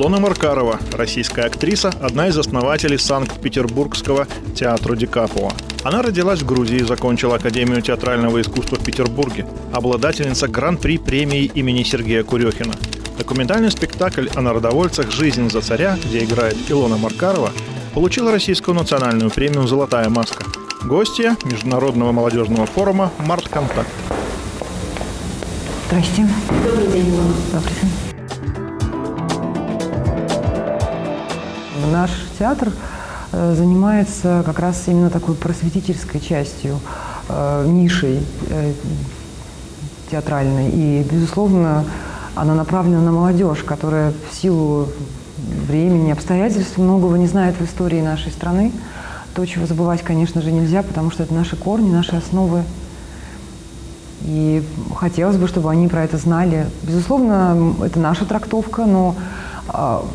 Илона Маркарова, российская актриса, одна из основателей Санкт-Петербургского театра Ди Капуа. Она родилась в Грузии и закончила Академию театрального искусства в Петербурге, обладательница Гран-при премии имени Сергея Курехина. Документальный спектакль о народовольцах «Жизнь за царя», где играет Илона Маркарова, получил Российскую национальную премию «Золотая маска». Гостья Международного молодежного форума «Март Контакт». Здрасте. Добрый день, Илона. Добрый день. Наш театр э, занимается как раз именно такой просветительской частью, э, нишей э, театральной. И, безусловно, она направлена на молодежь, которая в силу времени, обстоятельств многого не знает в истории нашей страны. То, чего забывать, конечно же, нельзя, потому что это наши корни, наши основы. И хотелось бы, чтобы они про это знали. Безусловно, это наша трактовка, но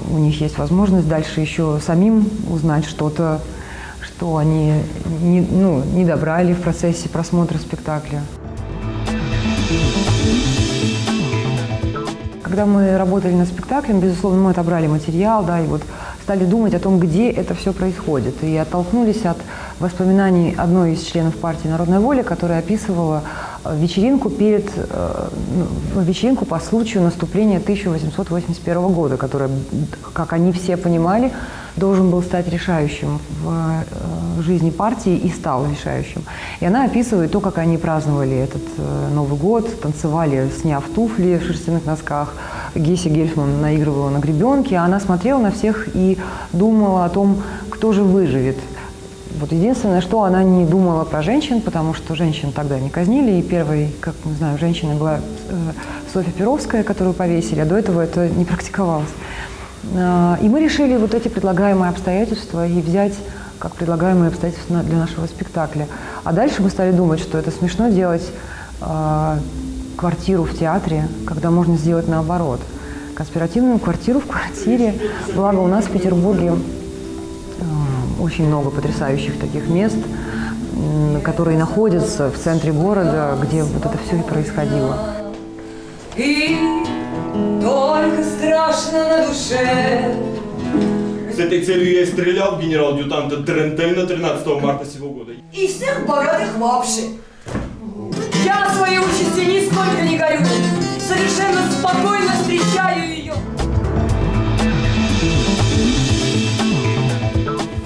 у них есть возможность дальше еще самим узнать что-то, что они не, ну, не добрали в процессе просмотра спектакля. Когда мы работали над спектаклем, безусловно, мы отобрали материал, да, и вот стали думать о том, где это все происходит. И оттолкнулись от воспоминаний одной из членов партии «Народная воля», которая описывала вечеринку перед э, ну, вечеринку по случаю наступления 1881 года, которая, как они все понимали, должен был стать решающим в э, жизни партии и стал решающим. И она описывает то, как они праздновали этот Новый год, танцевали, сняв туфли в шерстяных носках. Геси Гельфман наигрывала на гребенке, а она смотрела на всех и думала о том, кто же выживет – вот единственное, что она не думала про женщин, потому что женщин тогда не казнили, и первой, как мы знаем, женщиной была э, Софья Перовская, которую повесили, а до этого это не практиковалось. Э, и мы решили вот эти предлагаемые обстоятельства и взять как предлагаемые обстоятельства для нашего спектакля. А дальше мы стали думать, что это смешно делать э, квартиру в театре, когда можно сделать наоборот. Конспиративную квартиру в квартире. Благо у нас в Петербурге очень много потрясающих таких мест, которые находятся в центре города, где вот это все и происходило. И только страшно на душе. С этой целью я и стрелял в генерал-дютанта Трентельна 13 марта сего года. И всех богатых вообще. Я своей участи нисколько не горю. Совершенно спокойно встречаю ее.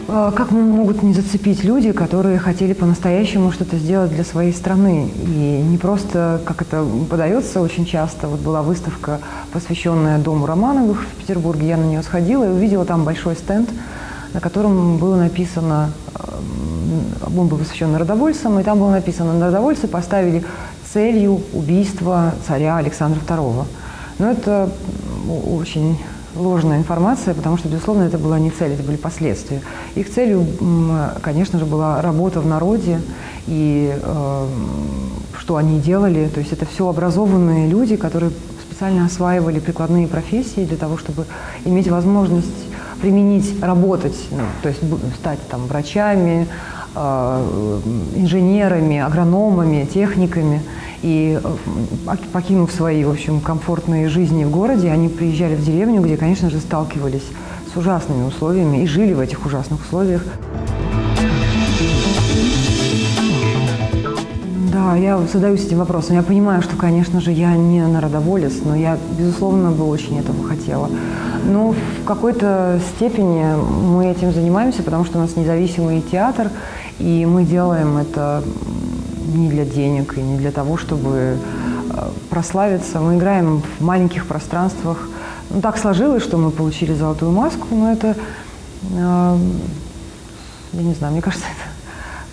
Как могут не зацепить люди, которые хотели по-настоящему что-то сделать для своей страны? И не просто, как это подается очень часто, вот была выставка, посвященная Дому Романовых в Петербурге, я на нее сходила и увидела там большой стенд, на котором было написано, он был посвящен народовольцам, и там было написано, народовольцы поставили целью убийства царя Александра II. Но это очень ложная информация, потому что, безусловно, это была не цель, это были последствия. Их целью, конечно же, была работа в народе и э, что они делали. То есть это все образованные люди, которые специально осваивали прикладные профессии для того, чтобы иметь возможность применить, работать, ну, то есть стать там врачами, инженерами, агрономами, техниками. И э, покинув свои, в общем, комфортные жизни в городе, они приезжали в деревню, где, конечно же, сталкивались с ужасными условиями и жили в этих ужасных условиях. Да, я задаюсь этим вопросом. Я понимаю, что, конечно же, я не народоволец, но я, безусловно, бы очень этого хотела. Но в какой-то степени мы этим занимаемся, потому что у нас независимый театр, и мы делаем это не для денег и не для того, чтобы э, прославиться. Мы играем в маленьких пространствах. Ну, так сложилось, что мы получили золотую маску, но это, э, я не знаю, мне кажется, это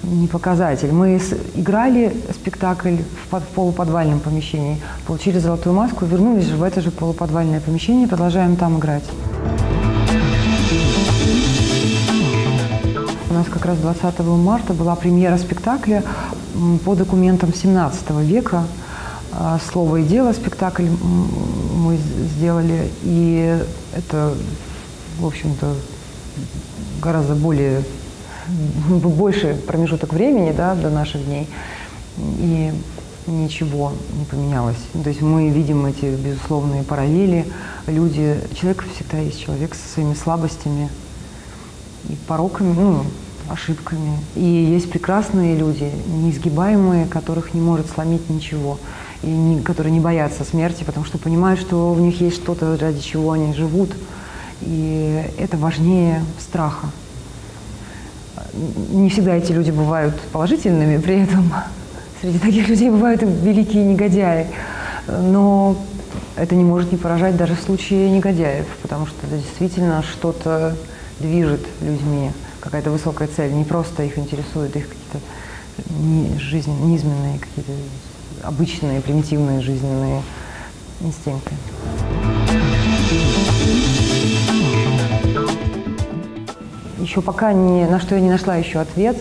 не показатель. Мы играли спектакль в полуподвальном помещении, получили золотую маску, вернулись же в это же полуподвальное помещение, продолжаем там играть. У нас как раз 20 марта была премьера спектакля по документам 17 века. А, «Слово и дело» спектакль мы сделали, и это, в общем-то, гораздо более, больший промежуток времени да, до наших дней. И ничего не поменялось. То есть мы видим эти безусловные параллели. Люди, человек всегда есть человек со своими слабостями и пороками, ну, ошибками. И есть прекрасные люди, неизгибаемые, которых не может сломить ничего, и не, которые не боятся смерти, потому что понимают, что в них есть что-то, ради чего они живут. И это важнее страха. Не всегда эти люди бывают положительными при этом. Среди таких людей бывают и великие негодяи. Но это не может не поражать даже в случае негодяев, потому что это действительно что-то движет людьми, какая-то высокая цель. Не просто их интересуют их какие-то жизнь, низменные, какие-то обычные, примитивные жизненные инстинкты. Еще пока не, на что я не нашла еще ответ,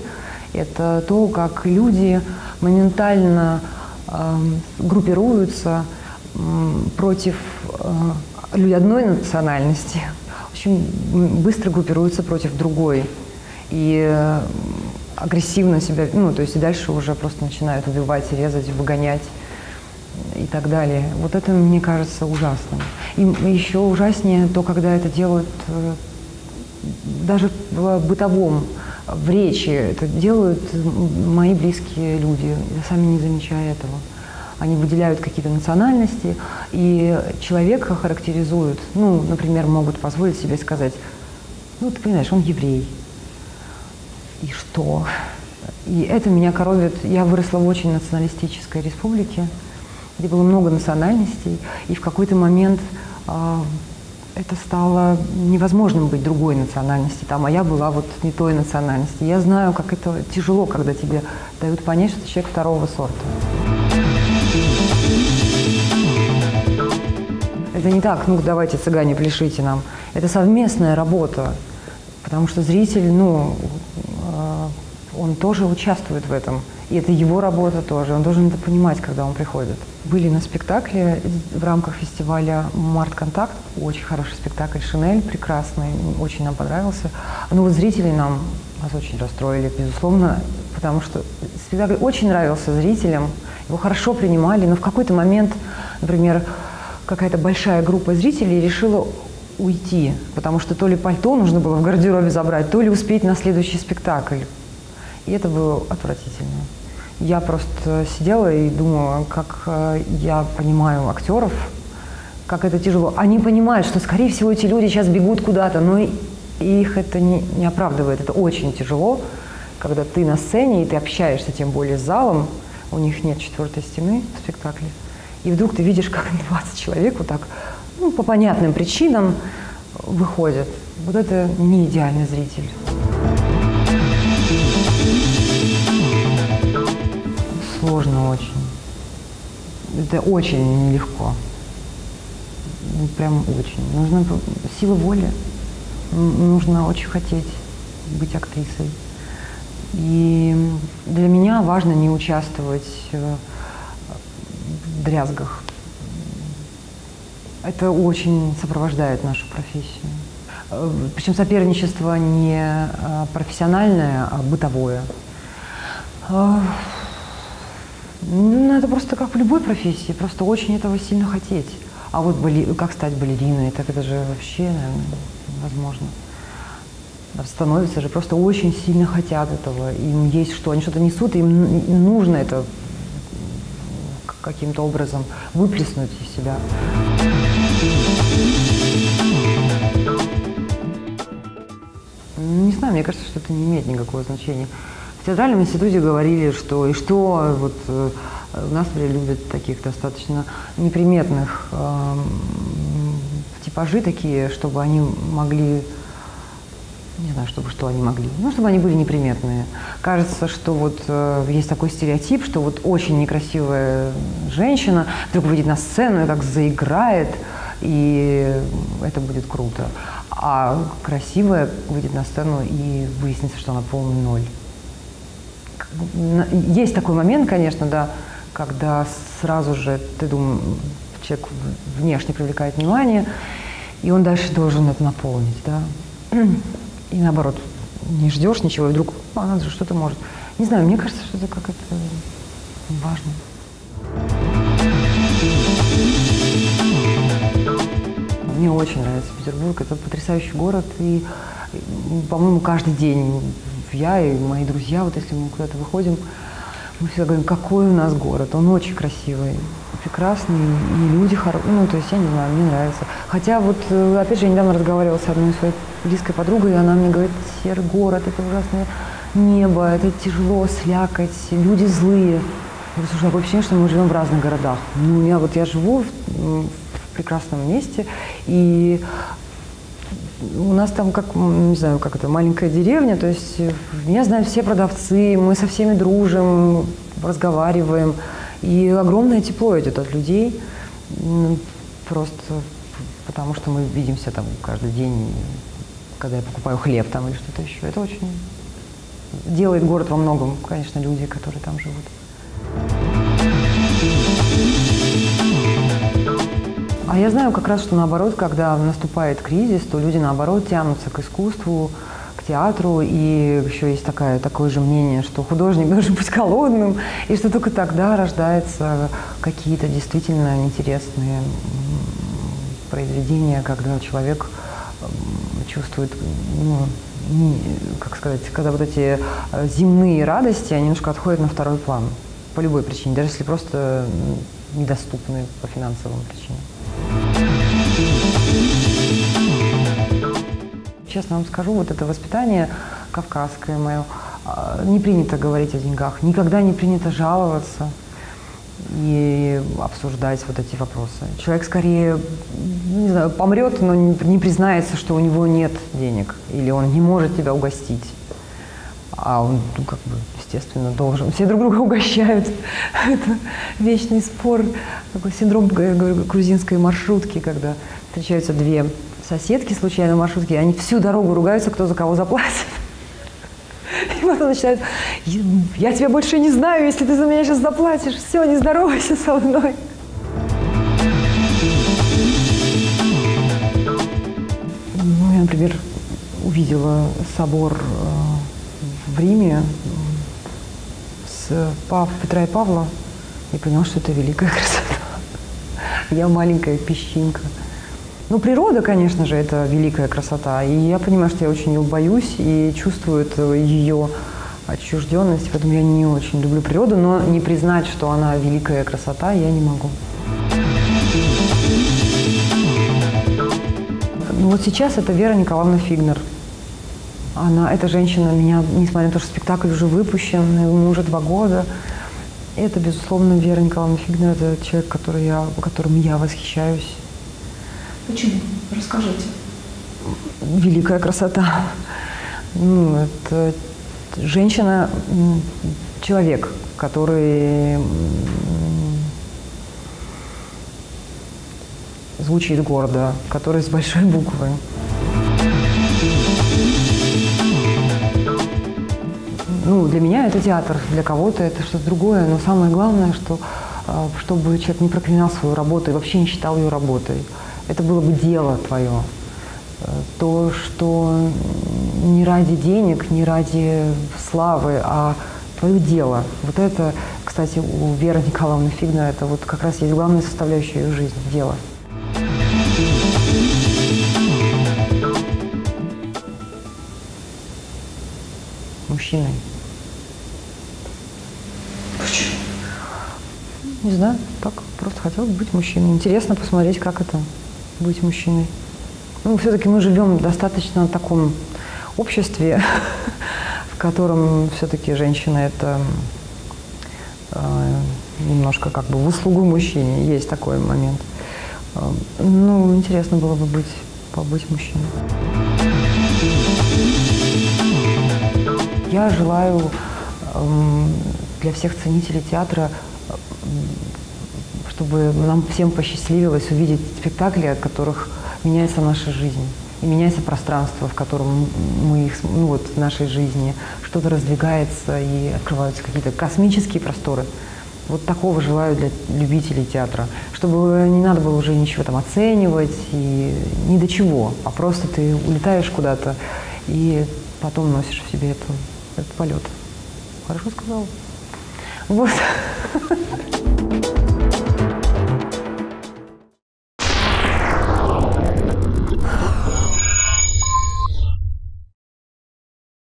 это то, как люди моментально э, группируются э, против э, одной национальности, очень быстро группируются против другой. И э, агрессивно себя, ну, то есть и дальше уже просто начинают убивать, резать, выгонять и так далее. Вот это, мне кажется, ужасным. И еще ужаснее то, когда это делают э, даже в бытовом, в речи. Это делают мои близкие люди, сами не замечая этого. Они выделяют какие-то национальности, и человека характеризуют, ну, например, могут позволить себе сказать, ну, ты понимаешь, он еврей. И что? И это меня коробит. Я выросла в очень националистической республике, где было много национальностей, и в какой-то момент э, это стало невозможным быть другой национальности там, а я была вот не той национальности. Я знаю, как это тяжело, когда тебе дают понять, что ты человек второго сорта. Это не так, ну давайте, цыгане, пляшите нам. Это совместная работа, потому что зритель, ну, он тоже участвует в этом. И это его работа тоже. Он должен это понимать, когда он приходит. Были на спектакле в рамках фестиваля «Март Контакт». Очень хороший спектакль «Шинель», прекрасный, очень нам понравился. Но вот зрители нам нас очень расстроили, безусловно, потому что спектакль очень нравился зрителям, его хорошо принимали, но в какой-то момент, например, какая-то большая группа зрителей решила уйти, потому что то ли пальто нужно было в гардеробе забрать, то ли успеть на следующий спектакль. И это было отвратительно. Я просто сидела и думала, как э, я понимаю актеров, как это тяжело. Они понимают, что, скорее всего, эти люди сейчас бегут куда-то, но их это не, не оправдывает. Это очень тяжело, когда ты на сцене, и ты общаешься тем более с залом, у них нет четвертой стены в спектакле, и вдруг ты видишь, как 20 человек вот так, ну, по понятным причинам выходят. Вот это не идеальный зритель. Сложно очень. Это очень нелегко. Ну, прям очень. Нужна сила воли. Нужно очень хотеть быть актрисой. И для меня важно не участвовать в дрязгах. Это очень сопровождает нашу профессию. Причем соперничество не а, профессиональное, а бытовое. Ну, это просто как в любой профессии, просто очень этого сильно хотеть. А вот бали... как стать балериной, так это же вообще, наверное, невозможно. Становятся же, просто очень сильно хотят этого. Им есть что, они что-то несут, им нужно это каким-то образом выплеснуть из себя. Не знаю, мне кажется, что это не имеет никакого значения. В театральном институте говорили, что и что вот э, нас любят таких достаточно неприметных э, типажи такие, чтобы они могли не знаю, чтобы что они могли, ну, чтобы они были неприметные. Кажется, что вот э, есть такой стереотип, что вот очень некрасивая женщина вдруг выйдет на сцену и как заиграет, и это будет круто. А красивая выйдет на сцену и выяснится, что она полный ноль есть такой момент, конечно, да, когда сразу же ты думаешь, человек внешне привлекает внимание, и он дальше должен это наполнить, да. И наоборот, не ждешь ничего, и вдруг «А, она же что-то может. Не знаю, мне кажется, что это как это важно. Мне очень нравится Петербург, это потрясающий город, и, по-моему, каждый день я и мои друзья, вот если мы куда-то выходим, мы всегда говорим, какой у нас город. Он очень красивый, прекрасный, и люди хорошие. Ну, то есть, я не знаю, мне нравится. Хотя вот, э, опять же, я недавно разговаривала с одной своей близкой подругой, и она мне говорит, серый город, это ужасное небо, это тяжело, слякоть, люди злые. Я говорю, слушай, такое ощущение, что мы живем в разных городах. Ну, я вот я живу в, в прекрасном месте, и у нас там как, не знаю, как это, маленькая деревня, то есть э, меня знают все продавцы, мы со всеми дружим, разговариваем, и огромное тепло идет от людей, просто потому что мы видимся там каждый день, когда я покупаю хлеб там или что-то еще. Это очень делает город во многом, конечно, люди, которые там живут. А я знаю как раз, что наоборот, когда наступает кризис, то люди наоборот тянутся к искусству, к театру, и еще есть такая, такое же мнение, что художник должен быть голодным, и что только тогда рождаются какие-то действительно интересные произведения, когда человек чувствует, ну, не, как сказать, когда вот эти земные радости, они немножко отходят на второй план по любой причине, даже если просто недоступны по финансовым причинам. Честно вам скажу, вот это воспитание кавказское мое, а, не принято говорить о деньгах, никогда не принято жаловаться и обсуждать вот эти вопросы. Человек скорее, не знаю, помрет, но не признается, что у него нет денег или он не может тебя угостить. А он, ну, как бы, естественно, должен. Все друг друга угощают. Это вечный спор, такой синдром грузинской маршрутки, когда встречаются две соседки случайно в маршрутке, и они всю дорогу ругаются, кто за кого заплатит. И потом начинают, я тебя больше не знаю, если ты за меня сейчас заплатишь, все, не здоровайся со мной. Ну, я, например, увидела собор э, в Риме с Пав, Петра и Павла и поняла, что это великая красота. Я маленькая песчинка. Ну, природа, конечно же, это великая красота. И я понимаю, что я очень ее боюсь и чувствую ее отчужденность, поэтому я не очень люблю природу, но не признать, что она великая красота, я не могу. Ну, вот сейчас это Вера Николаевна Фигнер. Она, эта женщина меня, несмотря на то, что спектакль уже выпущен, ему уже два года, это, безусловно, Вера Николаевна Фигнер, это человек, который я, которым я восхищаюсь. Почему? Расскажите. Великая красота. Ну, это женщина, человек, который звучит гордо, который с большой буквы. Ну, для меня это театр, для кого-то это что-то другое, но самое главное, что а, чтобы человек не проклинал свою работу и вообще не считал ее работой. Это было бы дело твое. Э, то, что не ради денег, не ради славы, а твое дело. Вот это, кстати, у Веры Николаевны Фигнер, это вот как раз есть главная составляющая ее жизни – дело. Мужчиной. Почему? Не знаю, так просто хотела быть мужчиной. Интересно посмотреть, как это быть мужчиной. Ну, все-таки мы живем в достаточно таком обществе, в котором все-таки женщина это э, немножко как бы в услугу мужчине. Есть такой момент. Э, ну, интересно было бы быть, побыть мужчиной. Я желаю э, для всех ценителей театра чтобы нам всем посчастливилось увидеть спектакли, от которых меняется наша жизнь. И меняется пространство, в котором мы, ну вот, в нашей жизни, что-то раздвигается и открываются какие-то космические просторы. Вот такого желаю для любителей театра, чтобы не надо было уже ничего там оценивать и ни до чего, а просто ты улетаешь куда-то и потом носишь в себе эту, этот полет. Хорошо сказал? Вот.